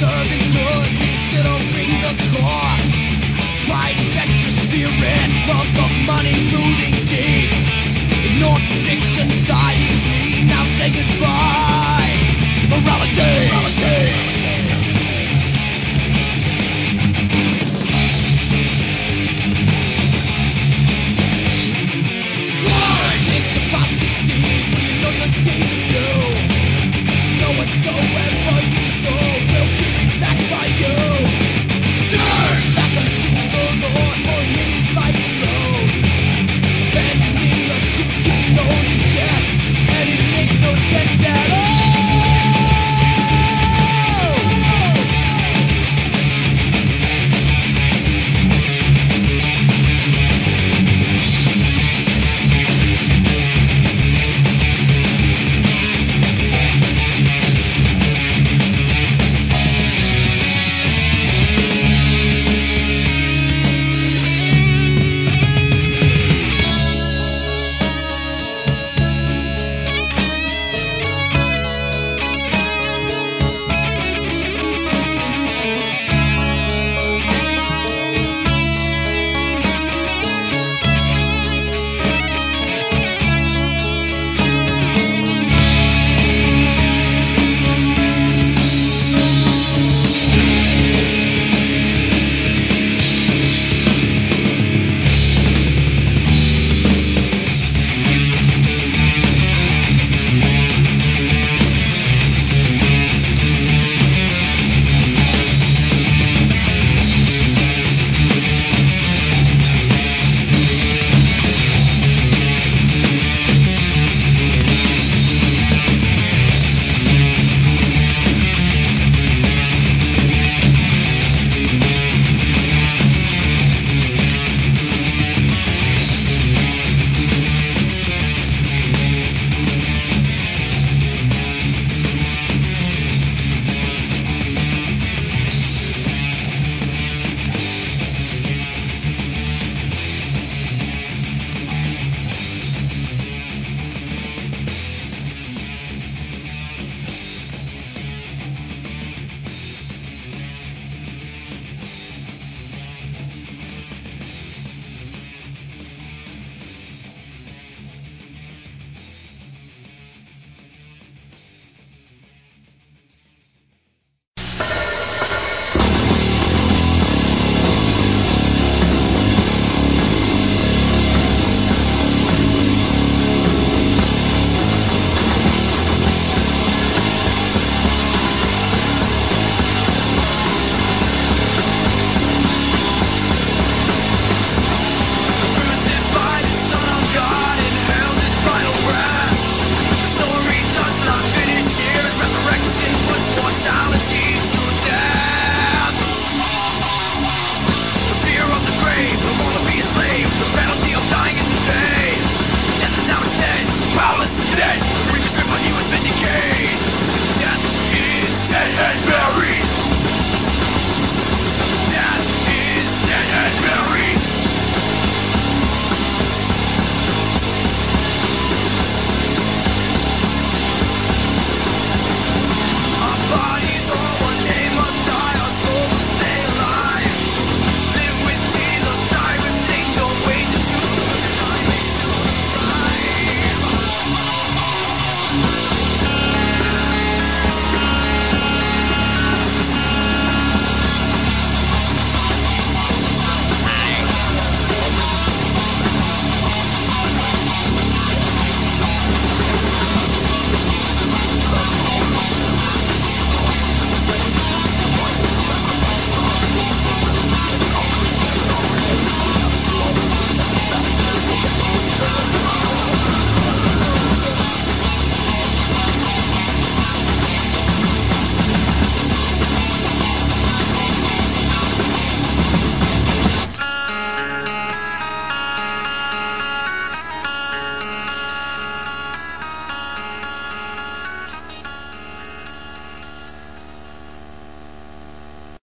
serve in considering the cost. Pride infests your spirit love of money rooting deep. Ignore convictions dying lean, now say goodbye. Morality. sense